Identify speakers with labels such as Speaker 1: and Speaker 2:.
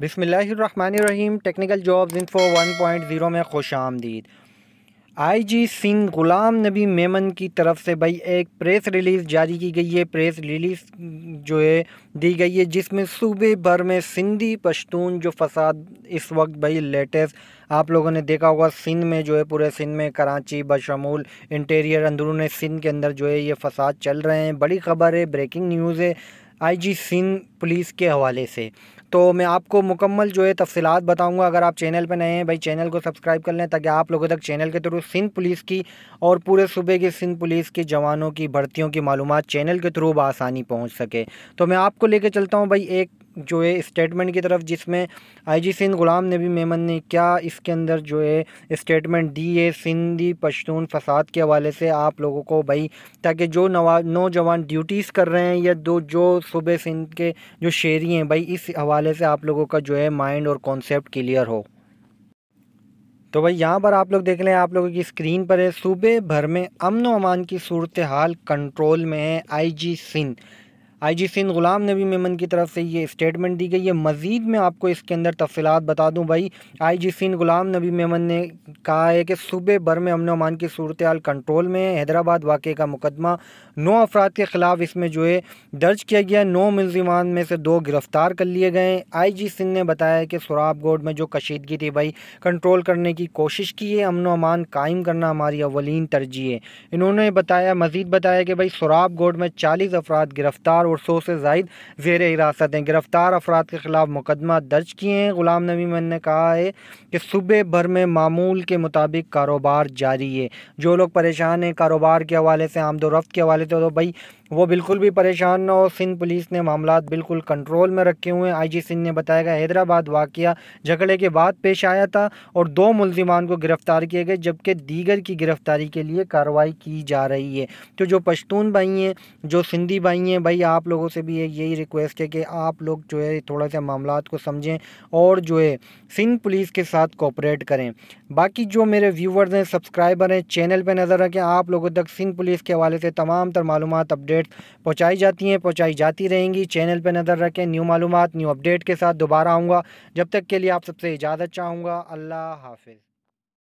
Speaker 1: बिसमीम technical jobs info 1.0 में खुश आमदीद। आई जी सिंह ग़ुलाम नबी मेमन की तरफ़ से भाई एक प्रेस रिलीज़ जारी की गई है। प्रेस रिलीज़ जो है, दी गई है, जिसमें सूबे भर में सिंधी पश्तून जो फसाद इस वक्त भाई लेटेस्ट आप लोगों ने देखा होगा, सिंध में जो है, पूरे सिंध में कराची, बशमूल, इंटीरियर अंदरून सिंध के अंदर जो है, ये फसाद चल रहे हैं। बड़ी ख़बर है, ब्रेकिंग न्यूज़ है आईजी सिंह पुलिस के हवाले से। तो मैं आपको मुकम्मल जो है तफसलत बताऊँगा, अगर आप चैनल पर नए हैं, भाई चैनल को सब्सक्राइब कर लें, ताकि आप लोगों तक चैनल के थ्रू सिंध पुलिस की और पूरे सूबे की सिंध पुलिस के जवानों की, भर्तियों की मालूम चैनल के थ्रू बसानी पहुँच सके। तो मैं आपको लेके चलता हूँ, भाई, एक जो है स्टेटमेंट की तरफ़ जिसमें आईजी सिंध गुलाम नबी मेमन ने क्या इसके अंदर जो है स्टेटमेंट दी है? सिंधी पश्तून फसाद के हवाले से आप लोगों को भाई, ताकि जो नवा, नौजवान ड्यूटीज़ कर रहे हैं या दो, जो सुबह सिंध के जो शेरी हैं भाई, इस हवाले से आप लोगों का जो है माइंड और कॉन्सेप्ट क्लियर हो। तो भाई, यहाँ पर आप लोग देख लें, आप लोगों की स्क्रीन पर है। सूबे भर में अमन अमान की सूरत हाल कंट्रोल में है आई G Sindh I G Sindh Ghulam Nabi Memon की तरफ़ से ये स्टेटमेंट दी गई है। मज़ीद मैं आपको इसके अंदर तफसीत बता दूँ भाई आई जी सिंध ग़ुलाम नबी मेमन ने कहा है कि सूबे भर में अमन अमान की सूरत हाल कंट्रोल में है हैदराबाद वाक़े का मुकदमा, नौ अफराद के ख़िलाफ़ इसमें जो है दर्ज किया गया। नौ मुलजमान में से दो गिरफ़्तार कर लिए गए आई जी सिंध ने बताया कि सुराब गोड में जो कशीदगी थी भाई कंट्रोल करने की कोशिश की है। अमन अमान कायम करना हमारी अवलिन तरजीह है। इन्होंने बताया, मज़ीद बताया कि भाई, सुराब गोड में चालीस अफराद गिरफ़्तार और सौ से जायद जेर हिरासत हैं। गिरफ़्तार अफराद के ख़िलाफ़ मुकदमा दर्ज किए हैं। ग़ुलाम नबी मन ने कहा है कि सूबे भर में मामूल के मुताबिक कारोबार जारी है। जो लोग परेशान हैं कारोबार के हवाले से, आमदोरफ्त के हवाले से तो भाई वो बिल्कुल भी परेशान ना हो। सिंध पुलिस ने मामला बिल्कुल कंट्रोल में रखे हुए हैं। आई जी सिंह ने बताया गया हैदराबाद वाक़ झगड़े के बाद पेश आया था और दो मुलजिमान को गिरफ़्तार किए गए जबकि दीगर की गिरफ़्तारी के लिए कार्रवाई की जा रही है। तो जो पश्तून भाई हैं, जो सिंधी भाई हैं, भाई आप लोगों से भी यही रिक्वेस्ट है कि आप लोग जो है थोड़ा सा मामला को समझें और जो है सिंध पुलिस के साथ कोऑपरेट करें। बाकी जो मेरे व्यूवर्स हैं सब्सक्राइबर हैं, चैनल पर नज़र रखें। आप लोगों तक सिंध पुलिस के हवाले से तमाम तर मालूम अपडेट अपडेट पहुँचाई जाती हैं, पहुँचाई जाती रहेंगी। चैनल पर नज़र रखें न्यू मालूम न्यू अपडेट के साथ दोबारा आऊँगा। जब तक के लिए आप सबसे इजाज़त चाहूँगा। अल्लाह हाफिज़।